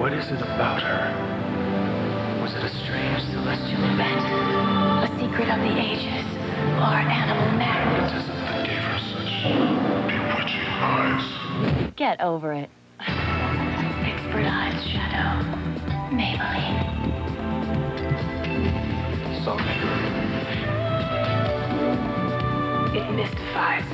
What is it about her? Was it a strange celestial event? A secret of the ages? Or animal madness? It is it that gave her such bewitching eyes? Get over it. Expert Eyes Shadow. Maybelline. Something. It mystifies